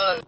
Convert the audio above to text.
Uh,